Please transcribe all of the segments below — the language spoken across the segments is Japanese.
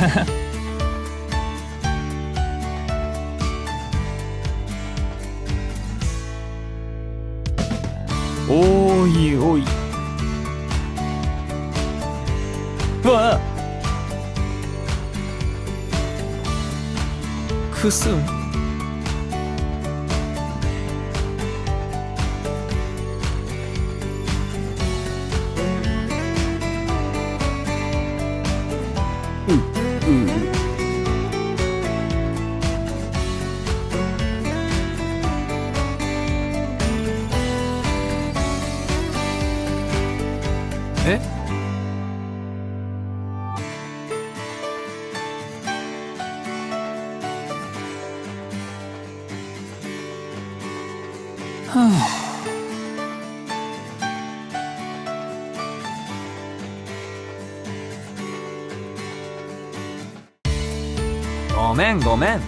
おいおい。うわくすんえはあごめんごめん。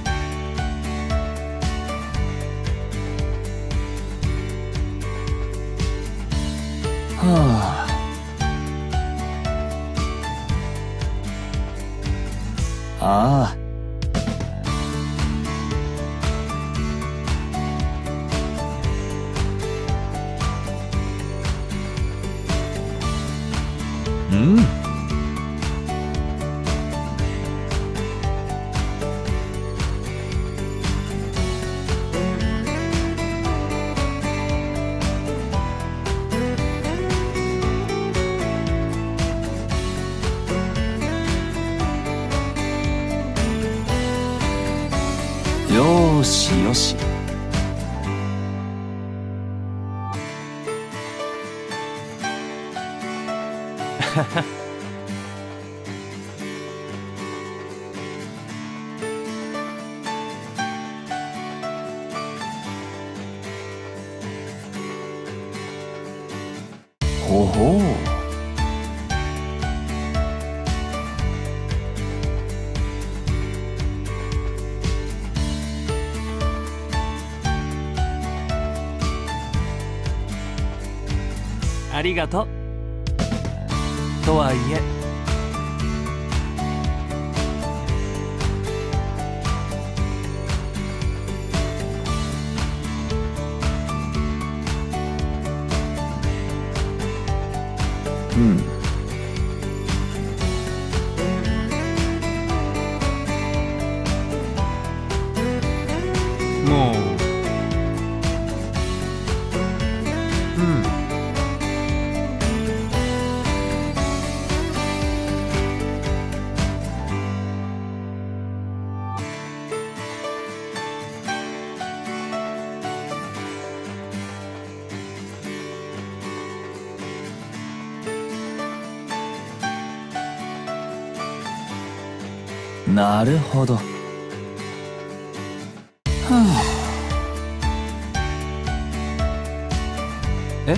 はああよしよし。ほほうありがとう。とはいえ。うなるほど。はあ。え？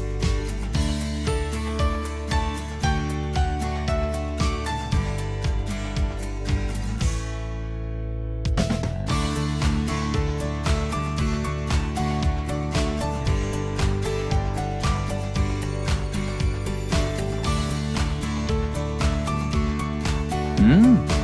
う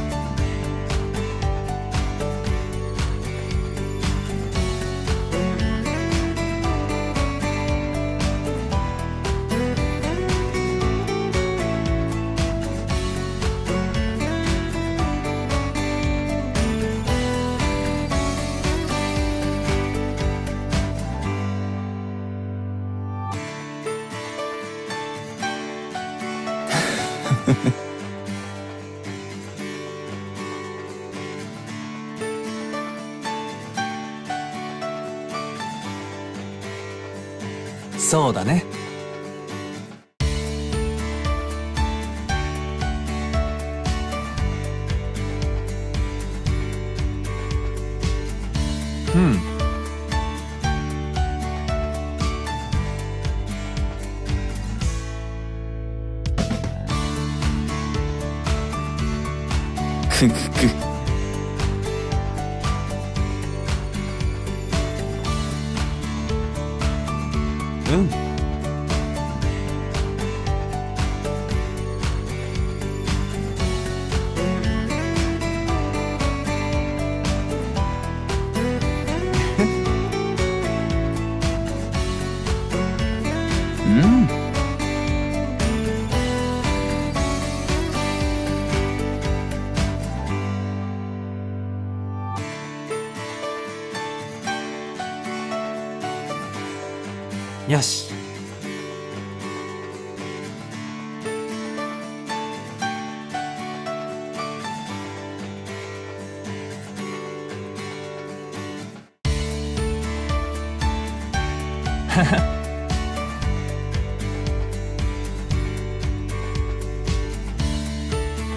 そうだね。うん。くくく。うよし。